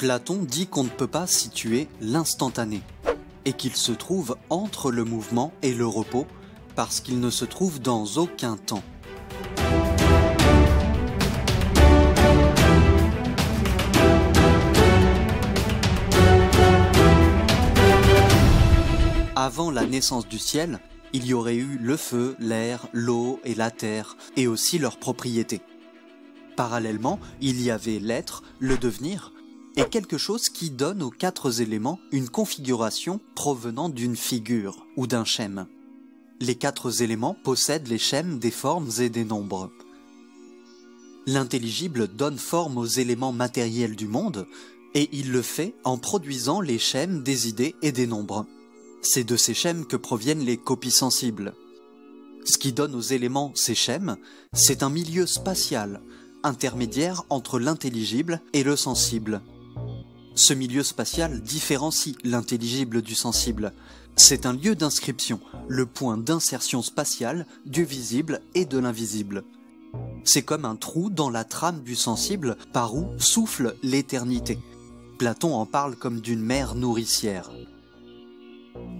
Platon dit qu'on ne peut pas situer l'instantané et qu'il se trouve entre le mouvement et le repos parce qu'il ne se trouve dans aucun temps. Avant la naissance du ciel, il y aurait eu le feu, l'air, l'eau et la terre, et aussi leurs propriétés. Parallèlement, il y avait l'être, le devenir, et quelque chose qui donne aux quatre éléments une configuration provenant d'une figure ou d'un schème. Les quatre éléments possèdent les schèmes des formes et des nombres. L'intelligible donne forme aux éléments matériels du monde, et il le fait en produisant les schèmes des idées et des nombres. C'est de ces schèmes que proviennent les copies sensibles. Ce qui donne aux éléments ces schèmes, c'est un milieu spatial, intermédiaire entre l'intelligible et le sensible. Ce milieu spatial différencie l'intelligible du sensible. C'est un lieu d'inscription, le point d'insertion spatiale du visible et de l'invisible. C'est comme un trou dans la trame du sensible par où souffle l'éternité. Platon en parle comme d'une mer nourricière.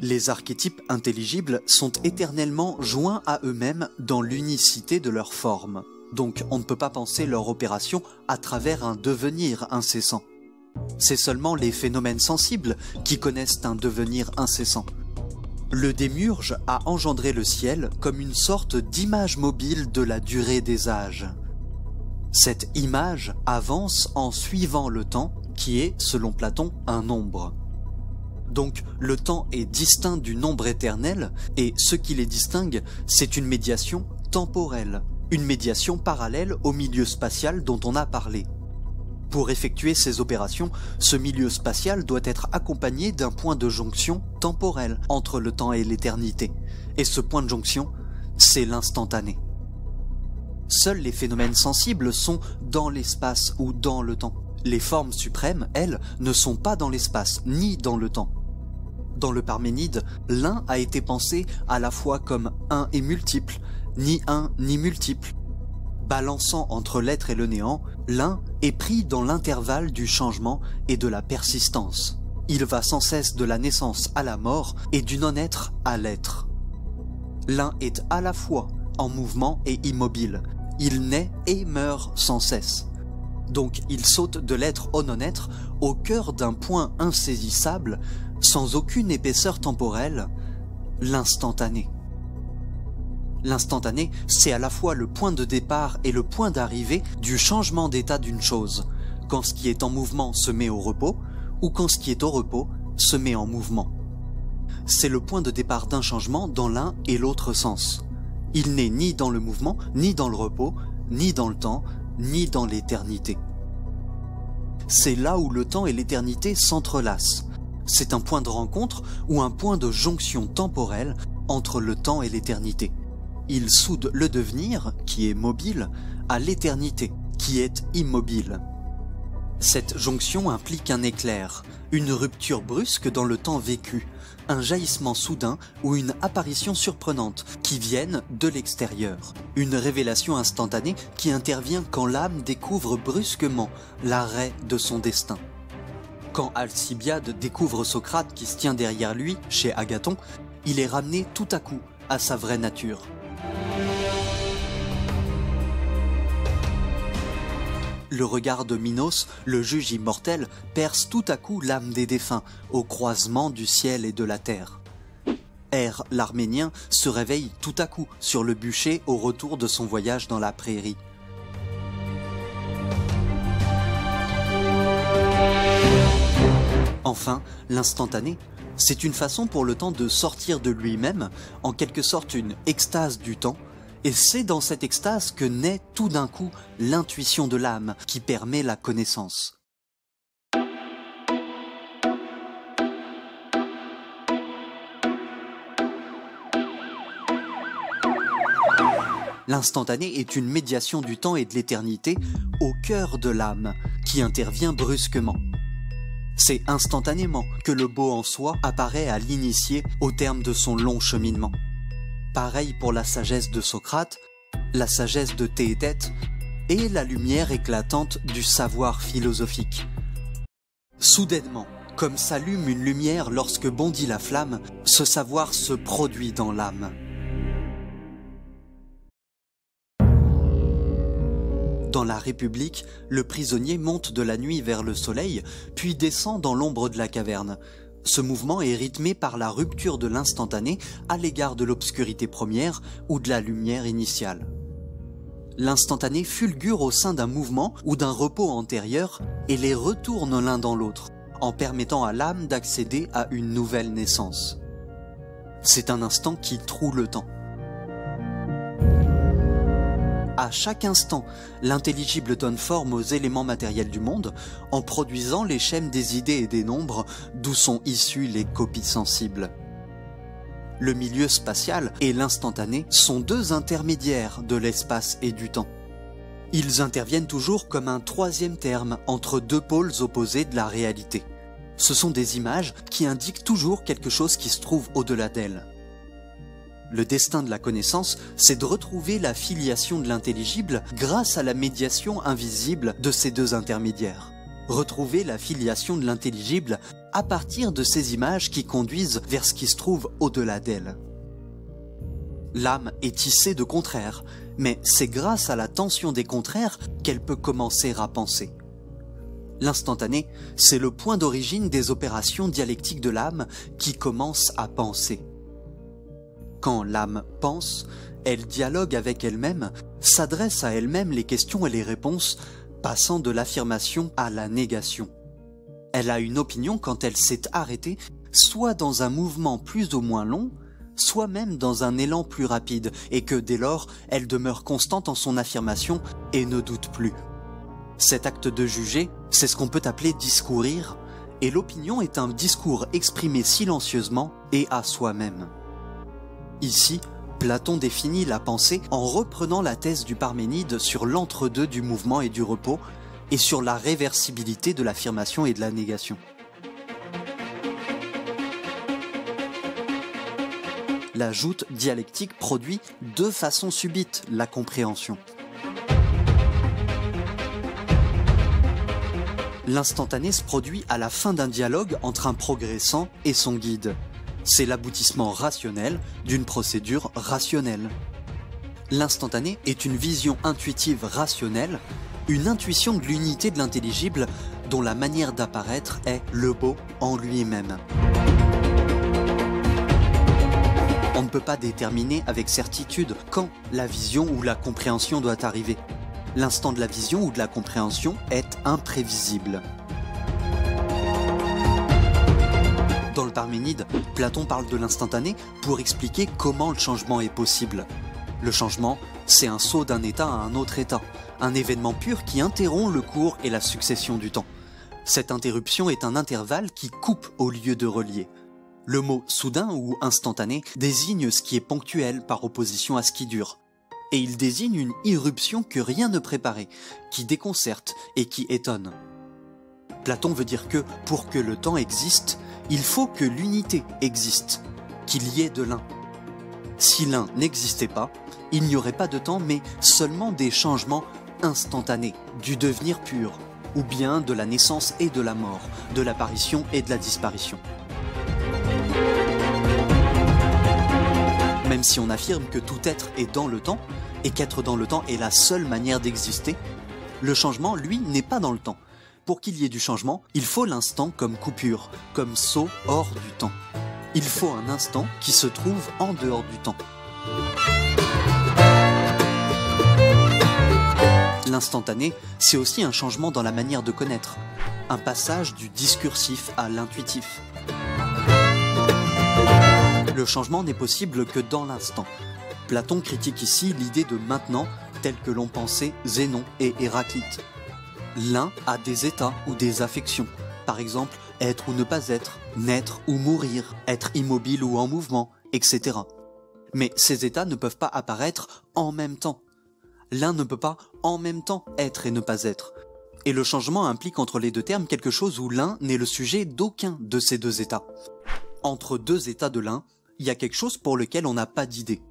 Les archétypes intelligibles sont éternellement joints à eux-mêmes dans l'unicité de leur forme. Donc on ne peut pas penser leur opération à travers un devenir incessant. C'est seulement les phénomènes sensibles qui connaissent un devenir incessant. Le démurge a engendré le ciel comme une sorte d'image mobile de la durée des âges. Cette image avance en suivant le temps, qui est, selon Platon, un nombre. Donc le temps est distinct du nombre éternel, et ce qui les distingue, c'est une médiation temporelle, une médiation parallèle au milieu spatial dont on a parlé. Pour effectuer ces opérations, ce milieu spatial doit être accompagné d'un point de jonction temporel entre le temps et l'éternité. Et ce point de jonction, c'est l'instantané. Seuls les phénomènes sensibles sont dans l'espace ou dans le temps. Les formes suprêmes, elles, ne sont pas dans l'espace ni dans le temps. Dans le Parménide, l'un a été pensé à la fois comme un et multiple, ni un ni multiple. Balançant entre l'être et le néant, l'un est pris dans l'intervalle du changement et de la persistance. Il va sans cesse de la naissance à la mort et du non-être à l'être. L'un est à la fois en mouvement et immobile. Il naît et meurt sans cesse. Donc il saute de l'être au non-être au cœur d'un point insaisissable sans aucune épaisseur temporelle, l'instantané. L'instantané, c'est à la fois le point de départ et le point d'arrivée du changement d'état d'une chose, quand ce qui est en mouvement se met au repos, ou quand ce qui est au repos se met en mouvement. C'est le point de départ d'un changement dans l'un et l'autre sens. Il n'est ni dans le mouvement, ni dans le repos, ni dans le temps, ni dans l'éternité. C'est là où le temps et l'éternité s'entrelacent, c'est un point de rencontre ou un point de jonction temporelle entre le temps et l'éternité. Il soude le devenir, qui est mobile, à l'éternité, qui est immobile. Cette jonction implique un éclair, une rupture brusque dans le temps vécu, un jaillissement soudain ou une apparition surprenante qui viennent de l'extérieur. Une révélation instantanée qui intervient quand l'âme découvre brusquement l'arrêt de son destin. Quand Alcibiade découvre Socrate qui se tient derrière lui, chez Agathon, il est ramené tout à coup à sa vraie nature. Le regard de Minos, le juge immortel, perce tout à coup l'âme des défunts, au croisement du ciel et de la terre. Er, l'Arménien, se réveille tout à coup sur le bûcher au retour de son voyage dans la prairie. Enfin, l'instantané, c'est une façon pour le temps de sortir de lui-même, en quelque sorte une extase du temps, et c'est dans cette extase que naît tout d'un coup l'intuition de l'âme qui permet la connaissance. L'instantané est une médiation du temps et de l'éternité au cœur de l'âme, qui intervient brusquement. C'est instantanément que le beau en soi apparaît à l'initié au terme de son long cheminement. Pareil pour la sagesse de Socrate, la sagesse de Théétète et la lumière éclatante du savoir philosophique. Soudainement, comme s'allume une lumière lorsque bondit la flamme, ce savoir se produit dans l'âme. Dans la République, le prisonnier monte de la nuit vers le soleil, puis descend dans l'ombre de la caverne. Ce mouvement est rythmé par la rupture de l'instantané à l'égard de l'obscurité première ou de la lumière initiale. L'instantané fulgure au sein d'un mouvement ou d'un repos antérieur et les retourne l'un dans l'autre, en permettant à l'âme d'accéder à une nouvelle naissance. C'est un instant qui troue le temps à chaque instant, l'intelligible donne forme aux éléments matériels du monde en produisant les schèmes des idées et des nombres d'où sont issues les copies sensibles. Le milieu spatial et l'instantané sont deux intermédiaires de l'espace et du temps. Ils interviennent toujours comme un troisième terme entre deux pôles opposés de la réalité. Ce sont des images qui indiquent toujours quelque chose qui se trouve au-delà d'elles. Le destin de la connaissance, c'est de retrouver la filiation de l'intelligible grâce à la médiation invisible de ces deux intermédiaires. Retrouver la filiation de l'intelligible à partir de ces images qui conduisent vers ce qui se trouve au-delà d'elle. L'âme est tissée de contraires, mais c'est grâce à la tension des contraires qu'elle peut commencer à penser. L'instantané, c'est le point d'origine des opérations dialectiques de l'âme qui commence à penser. Quand l'âme pense, elle dialogue avec elle-même, s'adresse à elle-même les questions et les réponses, passant de l'affirmation à la négation. Elle a une opinion quand elle s'est arrêtée, soit dans un mouvement plus ou moins long, soit même dans un élan plus rapide, et que dès lors, elle demeure constante en son affirmation et ne doute plus. Cet acte de juger, c'est ce qu'on peut appeler discourir, et l'opinion est un discours exprimé silencieusement et à soi-même. Ici, Platon définit la pensée en reprenant la thèse du Parménide sur l'entre-deux du mouvement et du repos, et sur la réversibilité de l'affirmation et de la négation. La joute dialectique produit de façon subite la compréhension. L'instantané se produit à la fin d'un dialogue entre un progressant et son guide c'est l'aboutissement rationnel d'une procédure rationnelle. L'instantané est une vision intuitive rationnelle, une intuition de l'unité de l'intelligible dont la manière d'apparaître est le beau en lui-même. On ne peut pas déterminer avec certitude quand la vision ou la compréhension doit arriver. L'instant de la vision ou de la compréhension est imprévisible. Platon parle de l'instantané pour expliquer comment le changement est possible. Le changement, c'est un saut d'un état à un autre état, un événement pur qui interrompt le cours et la succession du temps. Cette interruption est un intervalle qui coupe au lieu de relier. Le mot soudain ou instantané désigne ce qui est ponctuel par opposition à ce qui dure. Et il désigne une irruption que rien ne préparait, qui déconcerte et qui étonne. Platon veut dire que pour que le temps existe, il faut que l'unité existe, qu'il y ait de l'un. Si l'un n'existait pas, il n'y aurait pas de temps, mais seulement des changements instantanés, du devenir pur, ou bien de la naissance et de la mort, de l'apparition et de la disparition. Même si on affirme que tout être est dans le temps, et qu'être dans le temps est la seule manière d'exister, le changement, lui, n'est pas dans le temps, pour qu'il y ait du changement, il faut l'instant comme coupure, comme saut hors du temps. Il faut un instant qui se trouve en dehors du temps. L'instantané, c'est aussi un changement dans la manière de connaître, un passage du discursif à l'intuitif. Le changement n'est possible que dans l'instant. Platon critique ici l'idée de maintenant telle que l'ont pensé Zénon et Héraclite. L'un a des états ou des affections. Par exemple, être ou ne pas être, naître ou mourir, être immobile ou en mouvement, etc. Mais ces états ne peuvent pas apparaître en même temps. L'un ne peut pas en même temps être et ne pas être. Et le changement implique entre les deux termes quelque chose où l'un n'est le sujet d'aucun de ces deux états. Entre deux états de l'un, il y a quelque chose pour lequel on n'a pas d'idée.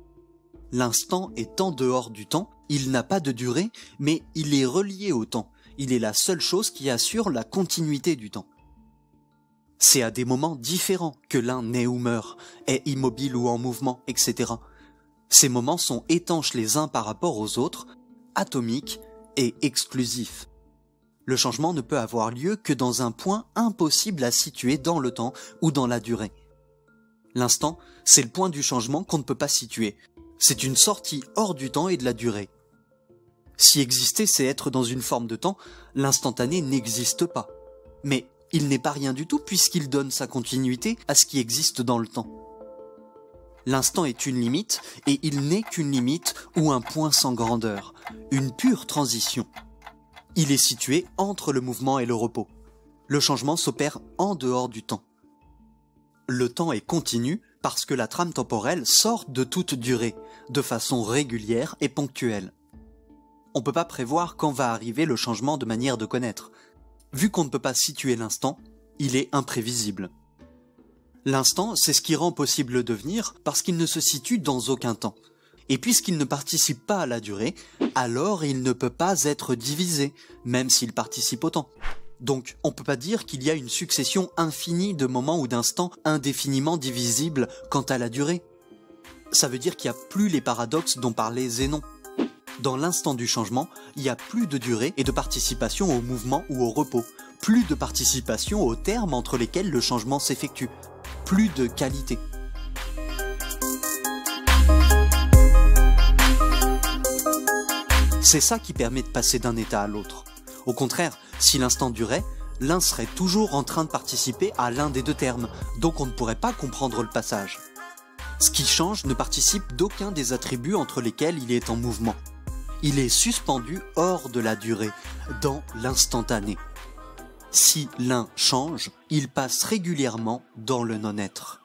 L'instant est en dehors du temps, il n'a pas de durée, mais il est relié au temps il est la seule chose qui assure la continuité du temps. C'est à des moments différents que l'un naît ou meurt, est immobile ou en mouvement, etc. Ces moments sont étanches les uns par rapport aux autres, atomiques et exclusifs. Le changement ne peut avoir lieu que dans un point impossible à situer dans le temps ou dans la durée. L'instant, c'est le point du changement qu'on ne peut pas situer. C'est une sortie hors du temps et de la durée. Si exister, c'est être dans une forme de temps, l'instantané n'existe pas. Mais il n'est pas rien du tout puisqu'il donne sa continuité à ce qui existe dans le temps. L'instant est une limite et il n'est qu'une limite ou un point sans grandeur, une pure transition. Il est situé entre le mouvement et le repos. Le changement s'opère en dehors du temps. Le temps est continu parce que la trame temporelle sort de toute durée, de façon régulière et ponctuelle. On ne peut pas prévoir quand va arriver le changement de manière de connaître. Vu qu'on ne peut pas situer l'instant, il est imprévisible. L'instant, c'est ce qui rend possible le devenir parce qu'il ne se situe dans aucun temps. Et puisqu'il ne participe pas à la durée, alors il ne peut pas être divisé, même s'il participe au temps. Donc, on peut pas dire qu'il y a une succession infinie de moments ou d'instants indéfiniment divisibles quant à la durée. Ça veut dire qu'il n'y a plus les paradoxes dont parlait Zénon. Dans l'instant du changement, il n'y a plus de durée et de participation au mouvement ou au repos, plus de participation aux termes entre lesquels le changement s'effectue, plus de qualité. C'est ça qui permet de passer d'un état à l'autre. Au contraire, si l'instant durait, l'un serait toujours en train de participer à l'un des deux termes, donc on ne pourrait pas comprendre le passage. Ce qui change ne participe d'aucun des attributs entre lesquels il est en mouvement. Il est suspendu hors de la durée, dans l'instantané. Si l'un change, il passe régulièrement dans le non-être.